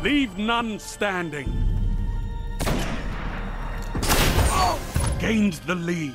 Leave none standing. Gained the lead.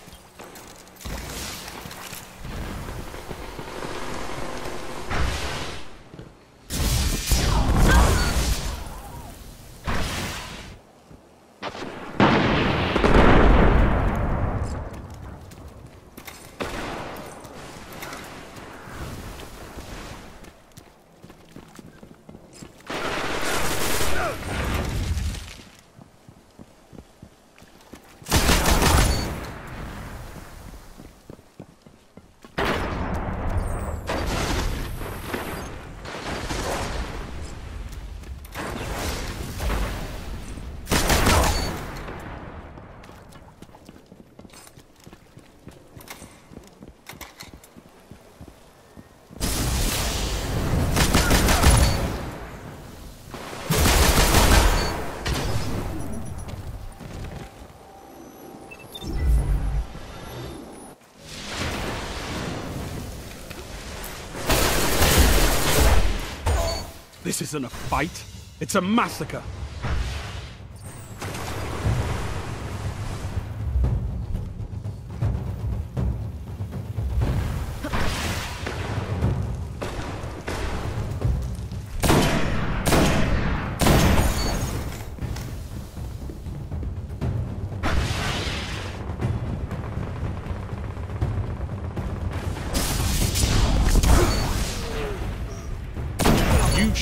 This isn't a fight. It's a massacre.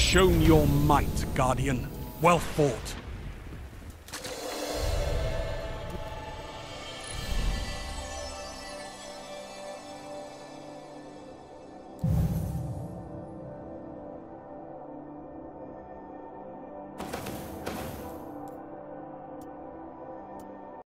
Shown your might, Guardian. Well fought.